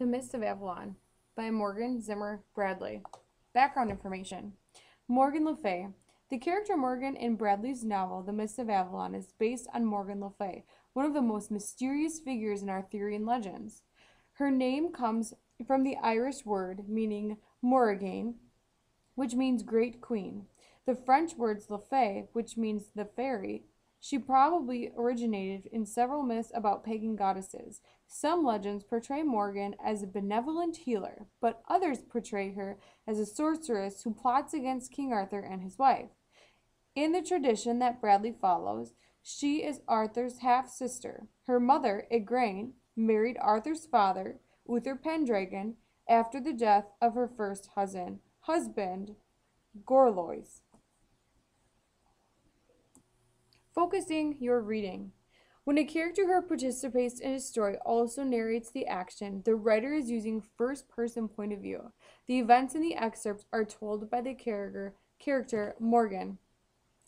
The Mists of Avalon by Marion Zimmer Bradley. Background information Morgan Le Fay. The character Morgan in Bradley's novel The Mists of Avalon is based on Morgan Le Fay, one of the most mysterious figures in Arthurian legends. Her name comes from the Irish word meaning Morrigain, which means great queen. The French words Le Fay, which means the fairy, she probably originated in several myths about pagan goddesses. Some legends portray Morgan as a benevolent healer, but others portray her as a sorceress who plots against King Arthur and his wife. In the tradition that Bradley follows, she is Arthur's half sister. Her mother, Igraine, married Arthur's father, Uther Pendragon, after the death of her first husband, husband Gorlois. Focusing your reading. When a character who participates in a story also narrates the action, the writer is using first person point of view. The events in the excerpts are told by the character, character Morgan.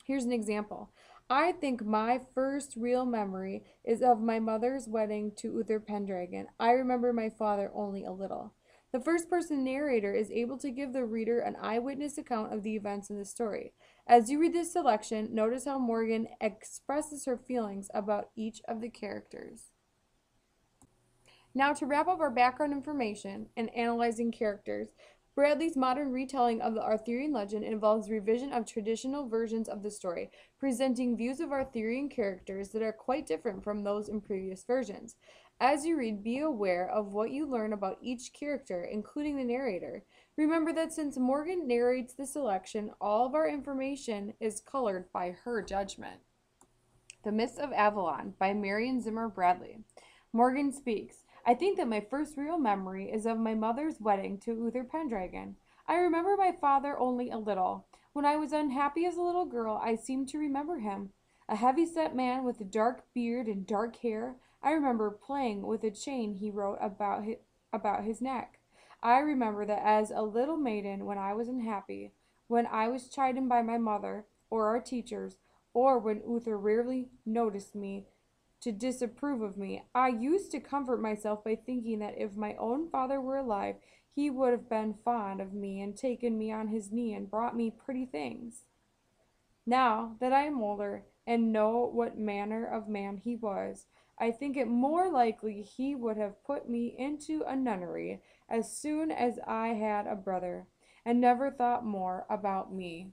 Here's an example. I think my first real memory is of my mother's wedding to Uther Pendragon. I remember my father only a little. The first person narrator is able to give the reader an eyewitness account of the events in the story. As you read this selection, notice how Morgan expresses her feelings about each of the characters. Now, to wrap up our background information and analyzing characters, Bradley's modern retelling of the Arthurian legend involves revision of traditional versions of the story, presenting views of Arthurian characters that are quite different from those in previous versions. As you read, be aware of what you learn about each character, including the narrator. Remember that since Morgan narrates the selection, all of our information is colored by her judgment. The Mists of Avalon by Marion Zimmer Bradley. Morgan speaks. I think that my first real memory is of my mother's wedding to Uther Pendragon. I remember my father only a little. When I was unhappy as a little girl, I seemed to remember him. A heavy set man with a dark beard and dark hair, I remember playing with a chain he wrote about his, about his neck. I remember that as a little maiden, when I was unhappy, when I was chidden by my mother or our teachers, or when Uther rarely noticed me to disapprove of me, I used to comfort myself by thinking that if my own father were alive, he would have been fond of me and taken me on his knee and brought me pretty things. Now that I am older and know what manner of man he was, I think it more likely he would have put me into a nunnery as soon as I had a brother, and never thought more about me.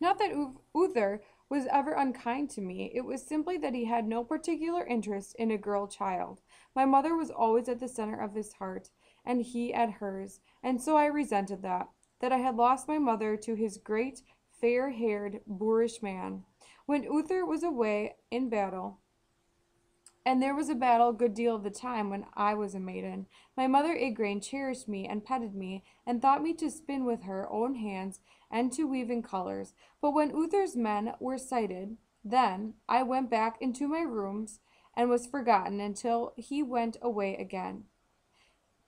Not that Uther was ever unkind to me, it was simply that he had no particular interest in a girl child. My mother was always at the center of his heart, and he at hers, and so I resented that, that I had lost my mother to his great, fair haired, boorish man. When Uther was away in battle, and there was a battle a good deal of the time when I was a maiden. My mother Igraine cherished me and petted me, and taught me to spin with her own hands and to weave in colors. But when Uther's men were sighted, then I went back into my rooms and was forgotten until he went away again.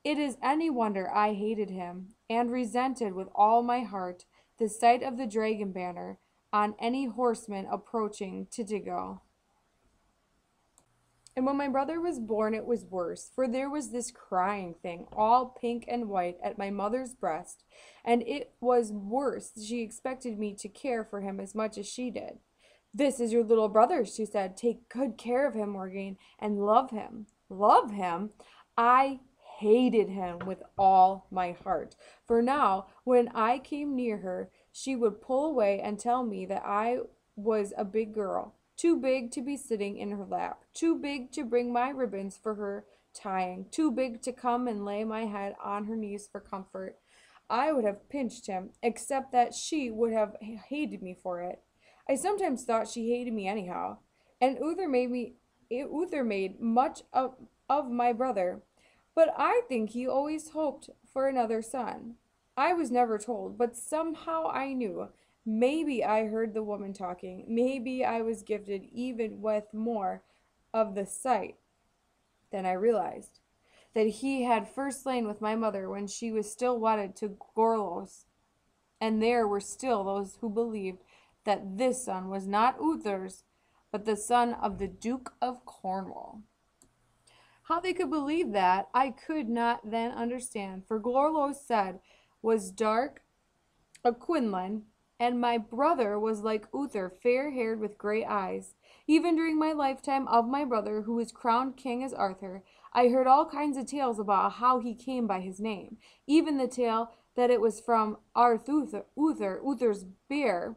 It is any wonder I hated him, and resented with all my heart the sight of the dragon banner on any horseman approaching Tintagel. And when my brother was born, it was worse, for there was this crying thing, all pink and white, at my mother's breast, and it was worse. She expected me to care for him as much as she did. This is your little brother, she said. Take good care of him, Morgan, and love him. Love him? I hated him with all my heart. For now, when I came near her, she would pull away and tell me that I was a big girl too big to be sitting in her lap, too big to bring my ribbons for her tying, too big to come and lay my head on her knees for comfort. I would have pinched him, except that she would have hated me for it. I sometimes thought she hated me anyhow, and Uther made me Uther made much of, of my brother, but I think he always hoped for another son. I was never told, but somehow I knew Maybe I heard the woman talking. Maybe I was gifted even with more of the sight than I realized. That he had first lain with my mother when she was still wedded to Gorlois, and there were still those who believed that this son was not Uther's, but the son of the Duke of Cornwall. How they could believe that, I could not then understand, for Gorlois said was dark, a Quinlan, and my brother was like Uther, fair haired with grey eyes. Even during my lifetime of my brother, who was crowned king as Arthur, I heard all kinds of tales about how he came by his name, even the tale that it was from Arthur, Uther, Uther's bear.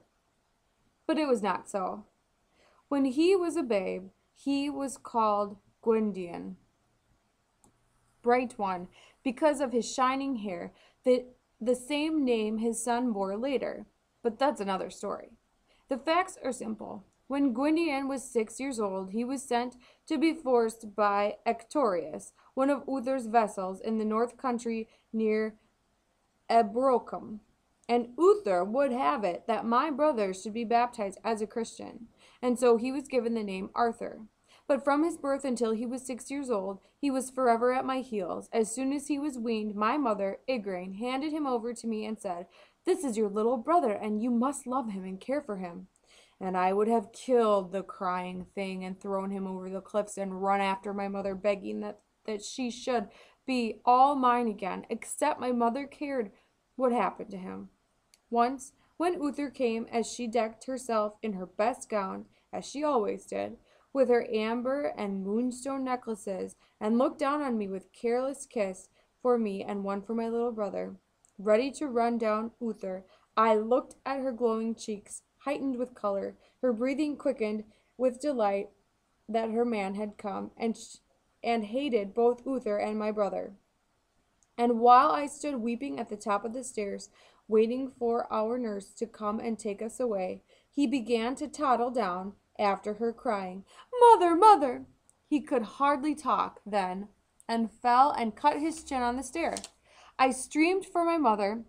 But it was not so. When he was a babe, he was called Gwydion bright one, because of his shining hair, the, the same name his son bore later. But that's another story. The facts are simple. When Gwydion was six years old, he was sent to be forced by Ectorius, one of Uther's vessels in the north country near Ebrocum. And Uther would have it that my brother should be baptized as a Christian, and so he was given the name Arthur. But from his birth until he was six years old, he was forever at my heels. As soon as he was weaned, my mother, Igraine, handed him over to me and said, This is your little brother, and you must love him and care for him. And I would have killed the crying thing and thrown him over the cliffs and run after my mother, begging that, that she should be all mine again, except my mother cared what happened to him. Once, when Uther came, as she decked herself in her best gown, as she always did, with her amber and moonstone necklaces, and looked down on me with careless kiss for me and one for my little brother. Ready to run down Uther, I looked at her glowing cheeks, heightened with color, her breathing quickened with delight that her man had come, and and hated both Uther and my brother. And while I stood weeping at the top of the stairs, waiting for our nurse to come and take us away, he began to toddle down after her, crying, Mother, mother! He could hardly talk then, and fell and cut his chin on the stair. I streamed for my mother,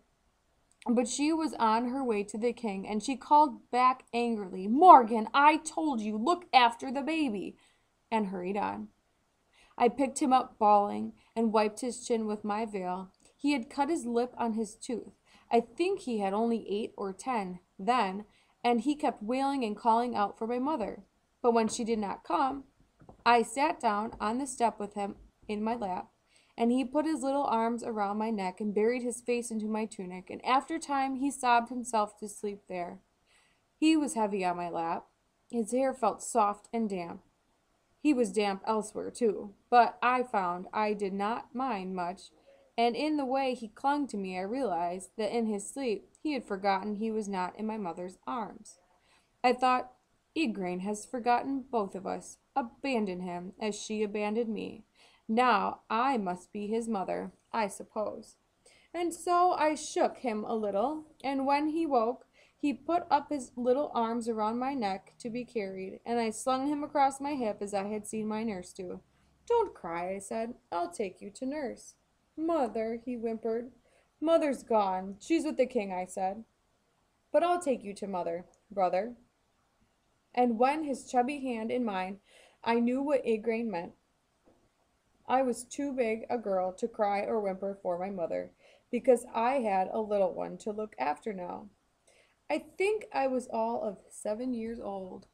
but she was on her way to the king, and she called back angrily, Morgan, I told you, look after the baby, and hurried on. I picked him up bawling and wiped his chin with my veil. He had cut his lip on his tooth. I think he had only eight or ten then, and he kept wailing and calling out for my mother. But when she did not come, I sat down on the step with him in my lap, and he put his little arms around my neck and buried his face into my tunic, and after time he sobbed himself to sleep there. He was heavy on my lap. His hair felt soft and damp. He was damp elsewhere, too, but I found I did not mind much, and in the way he clung to me I realized that in his sleep he had forgotten he was not in my mother's arms. I thought, Igraine has forgotten both of us, abandoned him as she abandoned me. Now I must be his mother, I suppose. And so I shook him a little, and when he woke, he put up his little arms around my neck to be carried, and I slung him across my hip as I had seen my nurse do. Don't cry, I said. I'll take you to nurse. Mother, he whimpered. Mother's gone. She's with the king, I said. But I'll take you to mother, brother. And when his chubby hand in mine, I knew what Igraine meant. I was too big a girl to cry or whimper for my mother, because I had a little one to look after now. I think I was all of seven years old.